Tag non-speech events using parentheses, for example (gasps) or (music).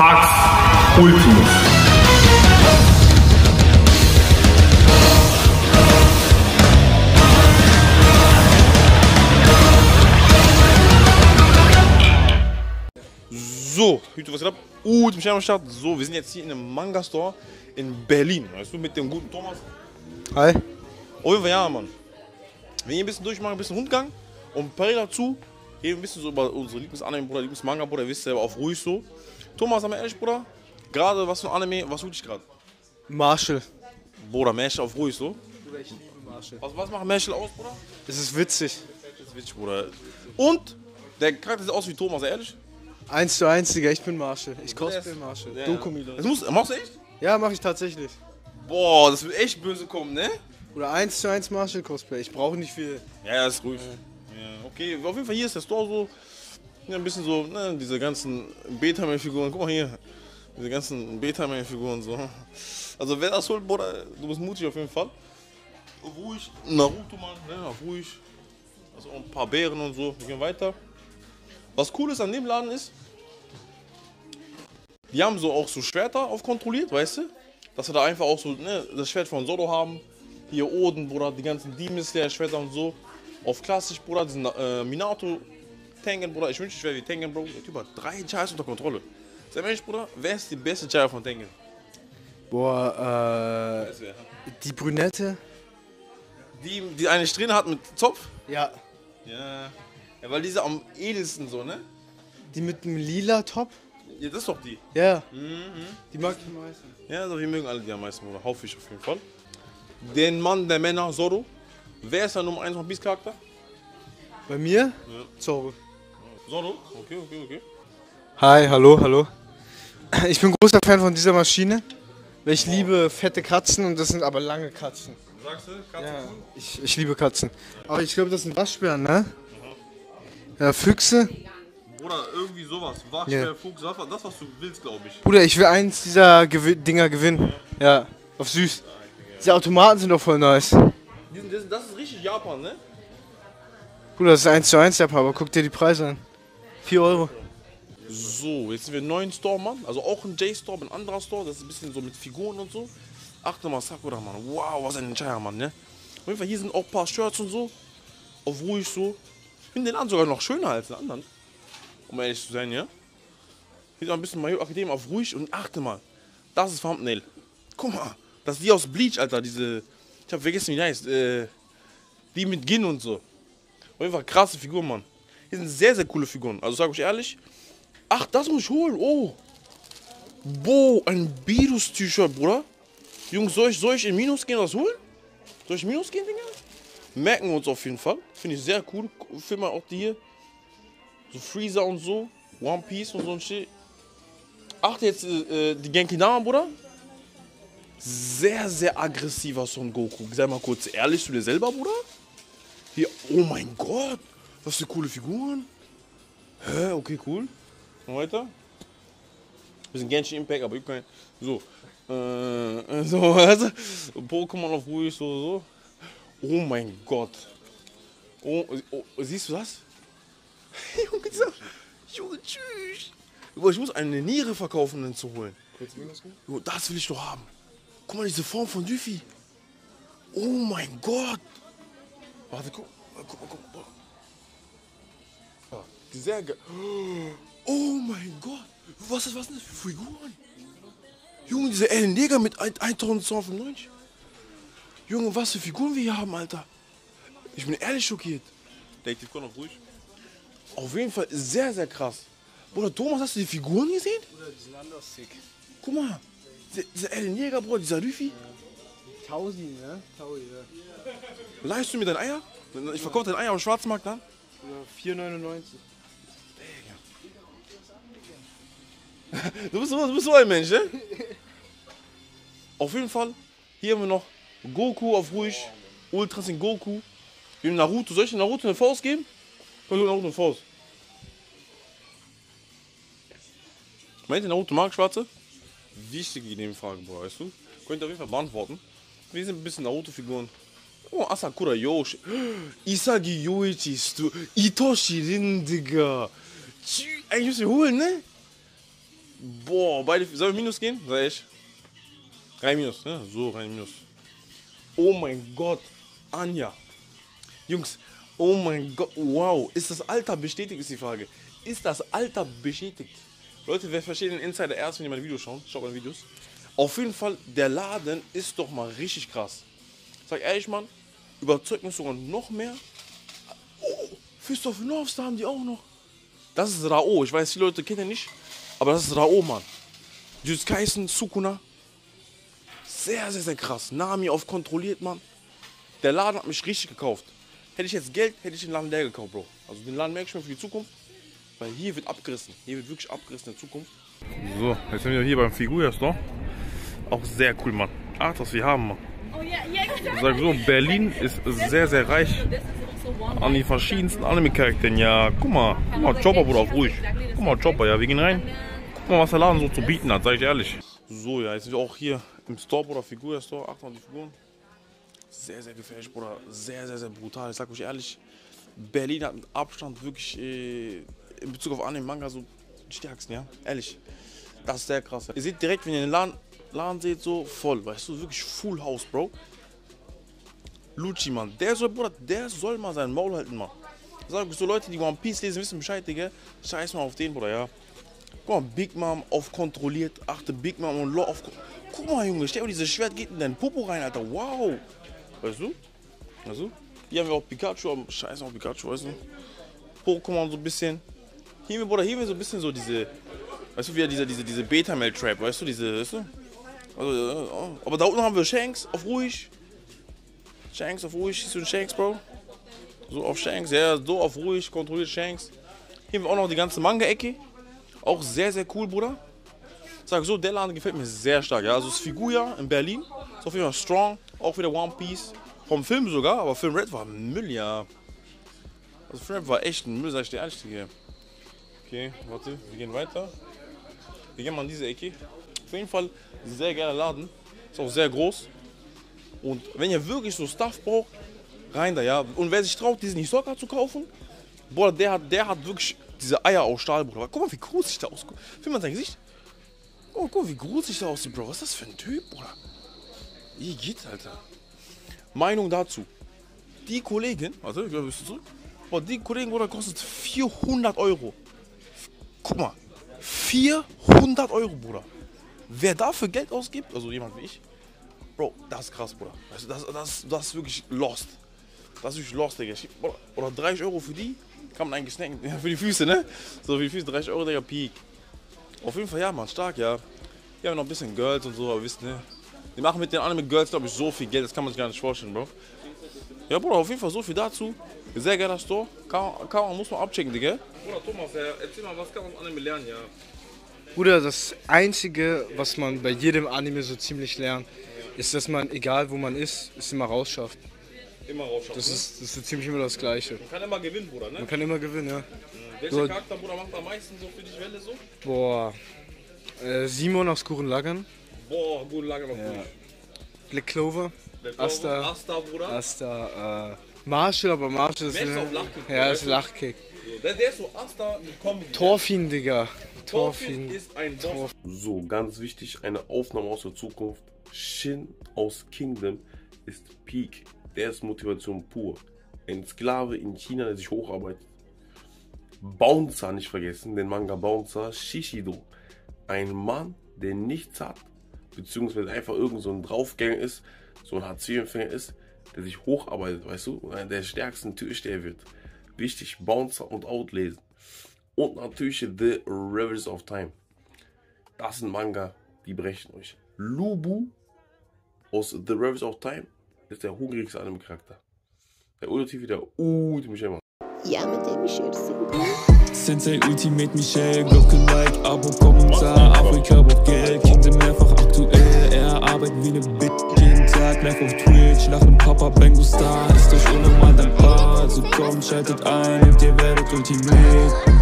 Pax Ultimus. So, heute was geht ab? Uh, ich bin am Start. So, wir sind jetzt hier in einem Manga-Store in Berlin. Weißt du, mit dem guten Thomas. Hi. Auf jeden Fall, ja, Mann. Wir hier ein bisschen durchmachen, ein bisschen Rundgang. Und parallel dazu, hier ein bisschen so über unsere Lieblingsanime, Bruder, Lieblingsmanga, Bruder, wisst ihr, aber auf ruhig so. Thomas, sag mal ehrlich, Bruder, gerade was für ein Anime, was tut dich gerade? Marshall. Bruder, Märchen auf ruhig so. Bruder, ich liebe Marshall. Was, was macht Märchen aus, Bruder? Es ist witzig. Das ist witzig, Bruder. Und, der Charakter sieht aus wie Thomas, ehrlich. Eins zu eins, Digga, ich bin Marshall. Ich cosplay Marshall. Ja. Dokumila. Das muss, machst du echt? Ja, mach ich tatsächlich. Boah, das wird echt böse kommen, ne? Oder eins zu eins Marshall Cosplay. Ich brauche nicht viel. Ja, ja, ist ruhig. Ja, okay, auf jeden Fall hier ist der Store so. Ja, ein bisschen so, ne, diese ganzen Beta-Figuren. Guck mal hier. Diese ganzen Beta-Figuren so. Also wer das holt, Bruder, du bist mutig auf jeden Fall. Auf ruhig. Naruto, Mann, ne, auf ruhig. Also ein paar Bären und so. Wir gehen weiter. Was cool ist an dem Laden ist, die haben so auch so Schwerter aufkontrolliert, weißt du? Dass wir da einfach auch so ne, das Schwert von Solo haben. Hier Oden, Bruder, die ganzen Demon Slayer Schwerter und so. Auf klassisch, Bruder, diesen äh, Minato Tengen, Bruder. Ich wünschte, ich wäre wie Tengen, Bro. Der Typ hat drei Jais unter Kontrolle. Sag ehrlich, Bruder, wer ist die beste Jai von Tengen? Boah, äh, die Brünette? Die, die eine Strähne hat mit Zopf? Ja. Ja. Ja, weil diese am edelsten so, ne? Die mit dem lila Top? Ja, das ist doch die. Ja. Die mag ich am meisten. Ja, also wir mögen alle die am meisten, Bruder. Hoffe ich auf jeden Fall. Den Mann der Männer, Zoro. Wer ist der Nummer 1 One Piece Charakter? Bei mir? Zoro. Zoro? Okay, okay, okay. Hi, hallo, hallo. Ich bin großer Fan von dieser Maschine. Weil ich liebe fette Katzen und das sind aber lange Katzen. Sagst du? Katze? Ja, ich, ich liebe Katzen. Aber ich glaube, das sind Waschbären, ne? Ja, Füchse. Bruder, irgendwie sowas. Ja. Wachsperr, Fuchs, das, das, was du willst, glaube ich. Bruder, ich will eins dieser Gewi Dinger gewinnen. Ja, auf süß. Diese Automaten sind doch voll nice. Das ist richtig Japan, ne? Bruder, das ist 1 zu 1 Japan, aber guck dir die Preise an. 4 Euro. So, jetzt sind wir im neuen Store, Mann. Also auch ein J-Store, ein anderer Store. Das ist ein bisschen so mit Figuren und so. Achte mal, Sakura, Mann. Wow, was ein Entscheider, Mann, ne? Auf jeden Fall, hier sind auch ein paar Shirts und so. Auf ruhig so. Ich finde den Laden sogar noch schöner als den anderen. Um ehrlich zu sein, ja? Hier ist ein bisschen Mayo Akademie auf ruhig und achte mal. Das ist Thumbnail. Guck mal. Das ist die aus Bleach, Alter. Diese. Ich hab vergessen, wie die heißt. Äh, die mit Gin und so. Auf jeden Fall krasse Figuren, Mann. Hier sind sehr, sehr coole Figuren. Also sag euch ehrlich. Ach, das muss ich holen. Oh. Boah, ein Virus-T-Shirt, Bruder. Jungs, soll ich, soll ich in Minus gehen das holen? Soll ich in Minus gehen, Digga? Merken wir uns auf jeden Fall. Finde ich sehr cool. Film mal auch die hier. So Freezer und so. One Piece und so ein Shit. Achte jetzt äh, die Genki Dama, Bruder. Sehr, sehr aggressiver Son Goku. Sei mal kurz ehrlich zu dir selber, Bruder. Hier, oh mein Gott. Was für coole Figuren. Hä, okay, cool. Und weiter. Bisschen Genshin Impact, aber ich kein. So. Äh, so, (laughs) also. Pokémon auf ruhig, so, so. Oh mein Gott. Oh, oh siehst du das? (laughs) Junge, dieser. Junge, tschüss. Ich muss eine Niere verkaufen, um den zu holen. Das will ich doch haben. Guck mal, diese Form von Düffi. Oh mein Gott. Warte, guck. Guck mal, guck mal. Ja, sehr geil. Oh mein Gott. Was ist, was sind das für Figuren? Junge, diese Ellen Neger mit 1295. Junge, was für Figuren wir hier haben, Alter. Ich bin ehrlich schockiert. Detektiv auf ruhig. Auf jeden Fall sehr, sehr krass. Bruder, Thomas, hast du die Figuren gesehen? Die sind anders sick. Guck mal. Dieser- Ellen Neger, Bruder, dieser Rüffi. Tausi, ne? Taui, ja. Leihst du mir dein Eier? Ich verkaufe dein Eier am Schwarzmarkt dann. Ja, 4,99. (laughs) Du bist, du bist so ein Mensch, ne? (laughs) Auf jeden Fall, hier haben wir noch Goku auf ruhig, Ultras in Goku. Wir haben Naruto. Soll ich Naruto eine Faust geben? Ich Naruto eine Faust? Meint ihr Naruto mag Schwarze? Wichtige Nebenfrage, Bruder, weißt du? Könnt ihr auf jeden Fall beantworten. Wir sind ein bisschen Naruto-Figuren. Oh, Asakura Yoshi. (gasps) Isagi Yoichi, du. Itoshi Rin, Digga. Tschü- Eigentlich müssen wir holen, ne? Boah, beide. Sollen wir Minus gehen? Sag ich. Rein Minus, ne? So, rein Minus. Oh mein Gott. Anja. Jungs, oh mein Gott. Wow. Ist das Alter bestätigt, ist die Frage. Ist das Alter bestätigt? Leute, wer versteht den Insider erst, wenn ihr meine Videos schaut? Schaut meine Videos. Auf jeden Fall, der Laden ist doch mal richtig krass. Sag ehrlich, Mann, überzeugt mich sogar noch mehr. Oh, Fist of North haben die auch noch. Das ist Rao. Ich weiß, die Leute kennen ihn nicht. Aber das ist Rao, Mann. Jujutsu Kaisen, Sukuna. Sehr, sehr, sehr krass. Nami auf kontrolliert, Mann. Der Laden hat mich richtig gekauft. Hätte ich jetzt Geld, hätte ich den Laden leer gekauft, Bro. Also den Laden merke ich mir für die Zukunft. Weil hier wird abgerissen. Hier wird wirklich abgerissen in der Zukunft. So, jetzt sind wir hier beim Figuria Store. Auch sehr cool, Mann. Ach, was wir haben, Mann. Sag so, Berlin ist sehr, sehr reich an die verschiedensten Anime-Charakteren. Ja, guck mal, guck mal, Chopper, Bruder, auf ruhig. Guck mal, Chopper, ja, wir gehen rein. Guck mal, was der Laden so zu bieten hat, sag ich ehrlich. So, ja, jetzt sind wir auch hier im Store, Bruder, Figuria Store. Acht mal die Figuren. Sehr, sehr gefährlich, Bruder. Sehr, sehr, sehr brutal. Ich sag euch ehrlich, Berlin hat mit Abstand wirklich äh, in Bezug auf Anime Manga so die stärksten, ja. Ehrlich. Das ist sehr krass. Ihr seht direkt, wenn ihr den Laden, Laden seht, so voll. Weißt du, wirklich Full House, Bro. Lucci, Mann. Der soll, Bruder, der soll mal sein Maul halten, Mann. Sag so Leute, die One Piece lesen, wissen Bescheid, Digga. Scheiß mal auf den, Bruder, ja. Guck mal, Big Mom auf kontrolliert. Achte Big Mom und Law auf. Guck mal, Junge, stell dir dieses Schwert geht in deinen Popo rein, Alter. Wow. Weißt du? Weißt du? Hier haben wir auch Pikachu, aber scheiß auf Pikachu, weißt du? Pokémon so ein bisschen. Hier Bruder, hier haben wir so ein bisschen so diese. Weißt du, wieder diese, diese, diese Beta-Mail-Trap, weißt du, diese, weißt du? Also, aber da unten haben wir Shanks auf ruhig. Shanks auf ruhig, siehst du den Shanks, Bro? So auf Shanks, ja, so auf ruhig, kontrolliert Shanks. Hier haben wir auch noch die ganze Manga-Ecke. Auch sehr, sehr cool, Bruder. Sag so, der Laden gefällt mir sehr stark. Ja, also das Figuja in Berlin. Ist auf jeden Fall strong. Auch wieder One Piece. Vom Film sogar, aber Film Red war Müll, ja. Also Film Red war echt ein Müll, sag ich dir ehrlich, Digga. Okay, warte, wir gehen weiter. Wir gehen mal in diese Ecke. Auf jeden Fall sehr geiler Laden. Ist auch sehr groß. Und wenn ihr wirklich so Stuff braucht, rein da, ja. Und wer sich traut, diesen Hisoka zu kaufen, boah, der hat, der hat wirklich diese Eier aus Stahl, Bruder. Guck mal, wie gruselig der aussieht. Fühl mal sein Gesicht. Oh, guck mal, wie gruselig der aussieht, Bro. Was ist das für ein Typ, Bruder? Wie geht's, Alter? Meinung dazu. Die Kollegin, warte, ich bist zurück? Boah, die Kollegin, Bruder, kostet 400 Euro. Guck mal, 400 Euro, Bruder. Wer dafür Geld ausgibt, also jemand wie ich, Bro, das ist krass, Bruder. Du, das, das, das ist wirklich lost. Das ist wirklich lost, Digga. Oder 30 Euro für die, kann man eigentlich snacken. (laughs) Ja, für die Füße, ne? So, für die Füße, 30 Euro, Digga, Peak. Auf jeden Fall, ja, Mann, stark, ja. Hier haben wir noch ein bisschen Girls und so, aber wisst, ne? Die machen mit den Anime Girls, glaube ich, so viel Geld, das kann man sich gar nicht vorstellen, Bro. Ja, Bruder, auf jeden Fall so viel dazu. Sehr geiler Store. Kann, kann man, muss man abchecken, Digga. Bruder, Thomas, erzähl mal, was kann man Anime lernen, ja? Bruder, das Einzige, was man bei jedem Anime so ziemlich lernt, ist, dass man, egal wo man ist, es immer rausschafft. Immer rausschauen. Das ist, das ist so ziemlich immer das Gleiche. kann immer gewinnen, Bruder, ne? Man kann immer gewinnen, ja. Welcher So- Charakter, Bruder, macht am meisten so für dich Welle so? Boah. Äh, Simon aus Kuren Lagern. Boah, gut, lange noch Ja. Black Clover. Asta. Asta, Bruder. Asta, äh, Marshall, aber Marshall ist. Wer ist ne- auf Lachkick, Ja, ist Lachkick. Der, der ist so Asta mit Comedy. Torfin, Digga. Torfin. ist ein Boss. So, ganz wichtig, eine Aufnahme aus der Zukunft. Shin aus Kingdom ist Peak. Der ist Motivation pur. Ein Sklave in China, der sich hocharbeitet. Bouncer nicht vergessen, den Manga Bouncer Shishido. Ein Mann, der nichts hat, beziehungsweise einfach irgend so ein Draufgänger ist, so ein Hartz-IV-Empfänger ist, der sich hocharbeitet, weißt du, und einer der stärksten Türsteher wird. Wichtig, Bouncer und Outlesen. Und natürlich The Rivers of Time. Das sind Manga, die brechen euch. Lubu aus The Rivers of Time ist der hungrigste Anime-Charakter. Der Ulti wieder ultimate Mann. Ja, mit dem ich schürze. Sensei Ultimate Michel, Glocke like, Abo, Kommentar Afrika braucht Geld, Kingdom mehrfach aktuell Er arbeitet wie ne Bitch jeden Tag, live auf Twitch Lachen Papa Bengo Star, ist euch unnormal dankbar Also kommt, schaltet ein und Ultimate ihr werdet Ultimate